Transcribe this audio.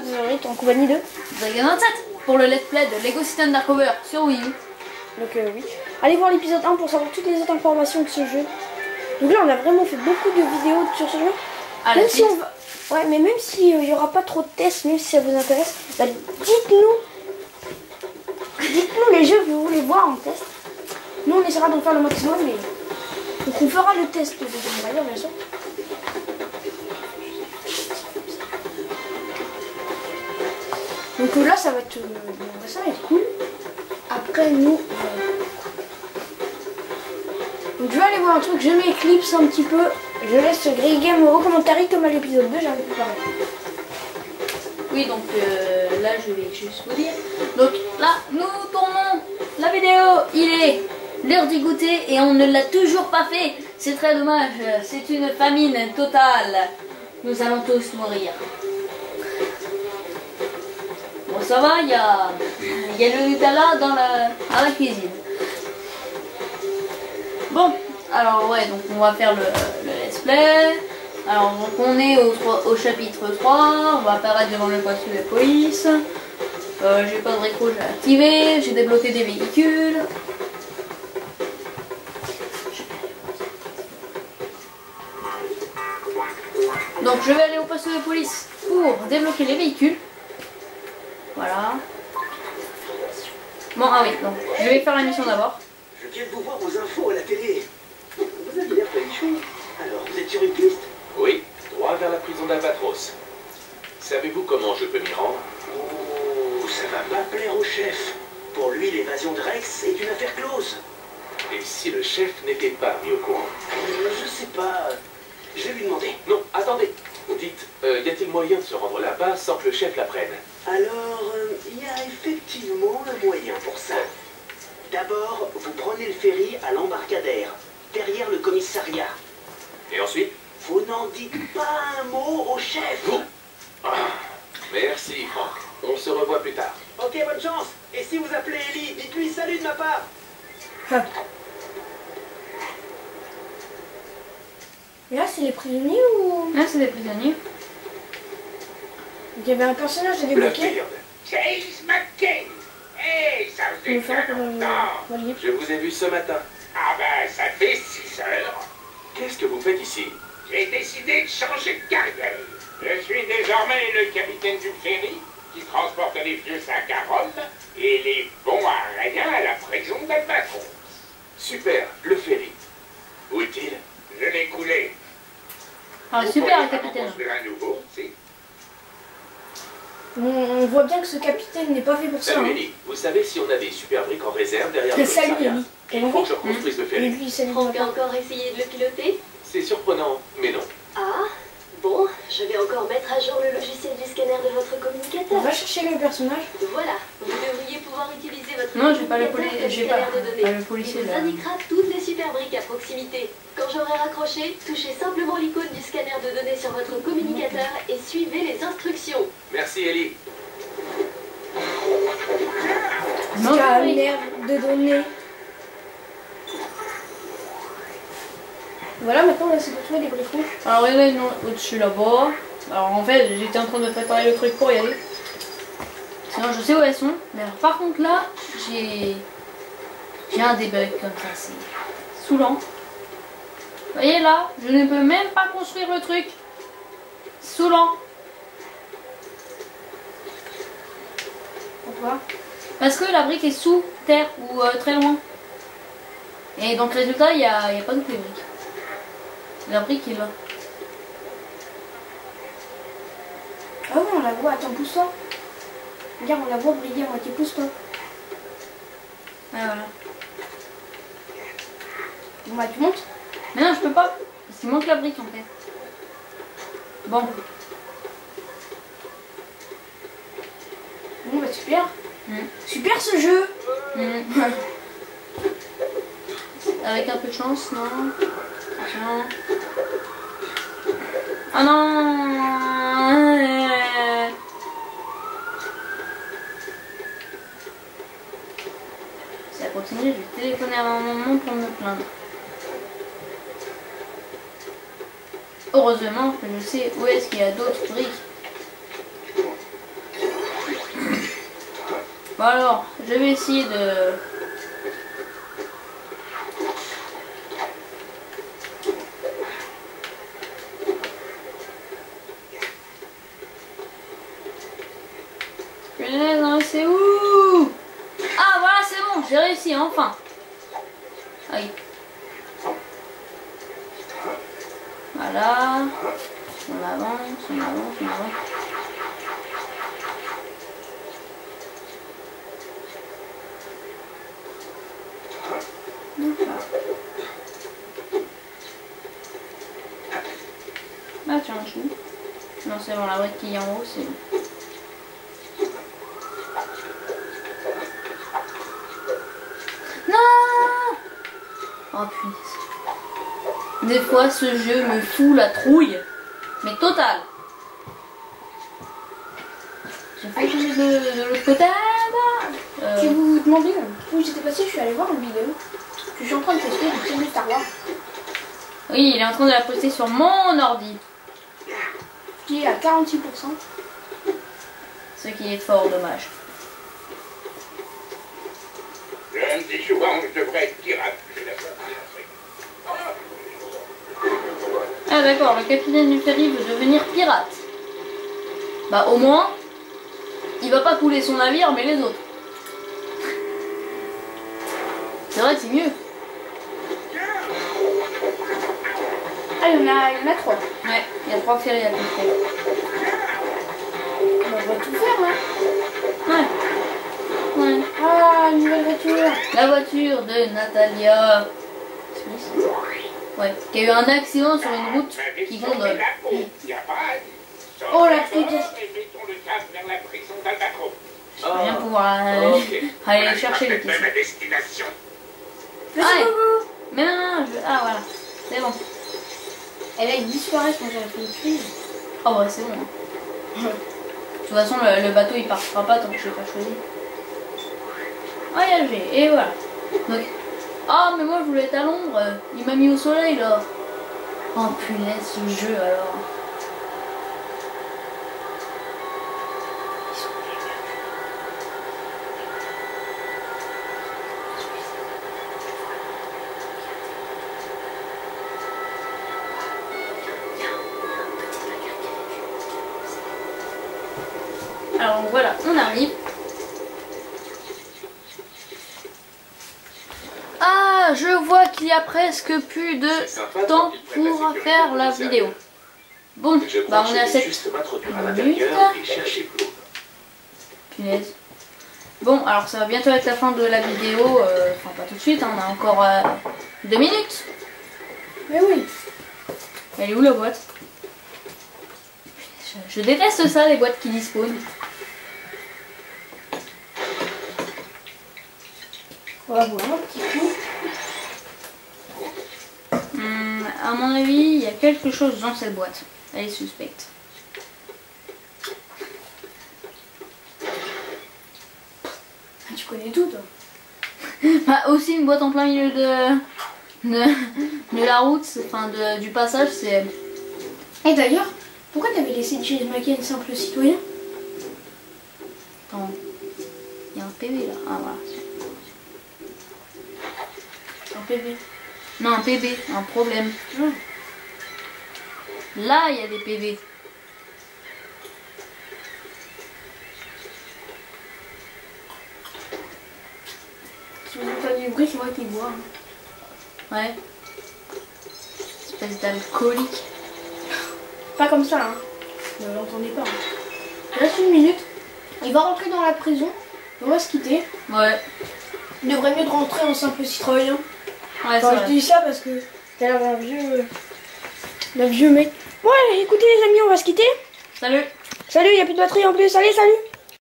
Dragon 8 en compagnie de. Dragon 27 pour le let's play de Lego City Undercover sur Wii U. Donc euh, oui. Allez voir l'épisode 1 pour savoir toutes les autres informations de ce jeu. Donc là on a vraiment fait beaucoup de vidéos sur ce jeu. La même si on va... Ouais mais même s'il n'y aura pas trop de tests, même si ça vous intéresse, bah, dites-nous. Dites-nous les jeux que vous voulez voir en test. Nous on essaiera d'en faire le maximum mais. Donc on fera le test de Raider bien sûr. Donc euh, là ça va être. ça va être cool. Après nous. euh, Donc je vais aller voir un truc, je m'éclipse un petit peu. Je laisse Grey Game au commentaire comme à l'épisode 2, j'arrive plus parler. Oui, donc euh, là je vais juste vous dire. Donc là, nous tournons la vidéo. Il est l'heure d'y goûter et on ne l'a toujours pas fait. C'est très dommage. C'est une famine totale. Nous allons tous mourir. Ça va, il y a, le Nutella dans la, dans la cuisine. Bon, alors ouais, donc on va faire le, le let's play. Alors donc on est au, chapitre 3, on va apparaître devant le poste de police. Euh, j'ai pas de rétro, j'ai activé, j'ai débloqué des véhicules. Donc je vais aller au poste de police pour débloquer les véhicules. Voilà. Bon, ah oui, donc je vais faire la mission d'abord. Je viens de vous voir aux infos à la télé. Vous avez l'air folichon. Alors, vous êtes sur une piste Oui, droit vers la prison d'Albatros. Savez-vous comment je peux m'y rendre? Oh, ça va pas plaire au chef. Pour lui, l'évasion de Rex est une affaire close. Et si le chef n'était pas mis au courant? Euh, je sais pas. Je vais lui demander. Non, attendez. Dites, euh, y a-t-il moyen de se rendre là-bas sans que le chef l'apprenne Alors, euh, il y a effectivement un moyen pour ça. D'abord, vous prenez le ferry à l'embarcadère, derrière le commissariat. Et ensuite Vous n'en dites pas un mot au chef. Vous Ah, Merci, Franck. On se revoit plus tard. Ok, bonne chance. Et si vous appelez Ellie, dites-lui salut de ma part. Là c'est les prisonniers ou? Là c'est des prisonniers. Donc il y avait un personnage à débloquer. Chase McCain Hé, ça fera bien le longtemps je vous ai vu ce matin. Ah ben, ça fait six heures. Qu'est-ce que vous faites ici? J'ai décidé de changer de carrière. Je suis désormais le capitaine du ferry qui transporte les vieux sacs à Rome et les bons à rien à la prison d'Albatros. Super, le ferry. Où est-il Je l'ai coulé. Ah super le capitaine. On, on voit bien que ce capitaine n'est pas fait pour ça. Salut Hein. Ellie, vous savez si on a des super briques en réserve derrière le Salut Ellie. Il faut que je reconstruise le Et ferry. lui, salut. Franck a encore essayé de le piloter? C'est surprenant, mais non. Ah, bon, je vais encore mettre à jour le logiciel du scanner de votre On communicateur. va chercher le personnage. Voilà, vous devriez pouvoir utiliser votre Non, j'ai pas le communicateur poli- comme j'ai scanner pas- de données. pas le policier, Il vous là. indiquera toutes les super briques à proximité. Quand j'aurai raccroché, touchez simplement l'icône du scanner de données sur votre communicateur et suivez les instructions. Merci Ellie. Scanner de données. Voilà, maintenant là c'est pour trouver les rouges. Alors a une au-dessus là-bas. Alors en fait j'étais en train de préparer le truc pour y aller. Sinon je sais où elles sont. Mais alors, par contre là j'ai j'ai un debug comme ça, c'est saoulant. Vous voyez là, je ne peux même pas construire le truc. Saoulant. Pourquoi? Parce que la brique est sous terre ou euh, très loin. Et donc résultat il n'y a, y a pas les briques. La brique est là. Ah ouais, on la voit. Attends, pousse-toi. Regarde, on la voit briller à moitié. Pousse-toi. Ah voilà. Bon bah tu montes. Mais non, je peux pas. Parce qu'il manque la brique en fait. Bon. Bon bah super. Mm. Super ce jeu. Hmm. Avec un peu de chance, non Attention. Ah non Si ça continue, je vais téléphoner à un moment pour me plaindre. Heureusement que je sais où est-ce qu'il y a d'autres briques. Bon alors, je vais essayer de... Punaise, hein, c'est où Ah voilà, c'est bon, j'ai réussi, enfin. Aïe. Voilà. On avance, on avance, on avance. Ah tiens, chou. Non, c'est bon, la brique qui est en haut, c'est bon. Non Oh. Des fois, ce jeu me fout la trouille. Mais totale. J'ai fait tomber de, de l'autre côté. Ah, bah. Euh, Si vous vous demandez où j'étais passé, je suis allée voir une vidéo. Je suis en train de tester le film de Star Wars Oui, il est en train de la poster sur mon ordi. qui est à 46%. Ce qui est fort dommage. Je me dis souvent que je devrais être pirate. Je l'ai pas. Ah d'accord, le capitaine du ferry veut devenir pirate. Bah au moins, il va pas couler son navire, mais les autres. C'est vrai que c'est mieux. Ah, il y en a, il y en a trois. Ouais, il y a trois ferries à. Bah, on va tout faire là. Ouais. Ouais. Ah, une nouvelle voiture. La voiture de Natalia. Ça Ouais, qui a eu un accident sur une route qui gondole. Oh, la et d'Albatros. Je vais bien pouvoir euh, aller chercher les Ouais. beaucoup. Mais non, non, non, je... Ah voilà, c'est bon. Elle va disparaître quand j'aurai fait une crise. Oh ouais, c'est bon. De toute façon, le, le bateau il partira pas tant que je l'ai pas choisi. Ah, G, et voilà. Donc, ah, mais moi je voulais être à l'ombre, il m'a mis au soleil là. Oh punaise, ce jeu alors. Alors voilà, on arrive. Ah, je vois qu'il y a presque plus de Sympa, temps pour faire la vidéo. Bon, bah on je est à vais 7 juste m'introduire à minutes. l'intérieur et chercher Flo. Punaise. Bon, alors ça va bientôt être la fin de la vidéo. euh, Enfin, pas tout de suite, hein, on a encore euh, deux minutes. Mais oui. Elle est où la boîte? Je, je déteste ça, les boîtes qui disposent. On va voir un petit coup. Hum, à mon avis, il y a quelque chose dans cette boîte. Elle est suspecte. Ah, Tu connais tout, toi. Bah, aussi une boîte en plein milieu de, de, de la route, enfin de- du passage, c'est... Et d'ailleurs, pourquoi t'avais laissé James McCann simple citoyen? Attends, il y a un PV là. Ah voilà. PV. Non, un PB, un problème. Là, il y a des PV. Si vous entendez du bruit, c'est moi qui bois. hein. Ouais. Espèce d'alcoolique. Pas comme ça, hein. Ne l'entendez pas. Hein. Reste une minute. Il va rentrer dans la prison. On va se quitter. Ouais. Il devrait mieux de rentrer en simple citoyen. Ouais, Enfin, je dis ça parce que t'as l'air d'un vieux. d'un vieux mec. Ouais, écoutez les amis, on va se quitter. Salut Salut, il a plus de batterie en plus. Allez, salut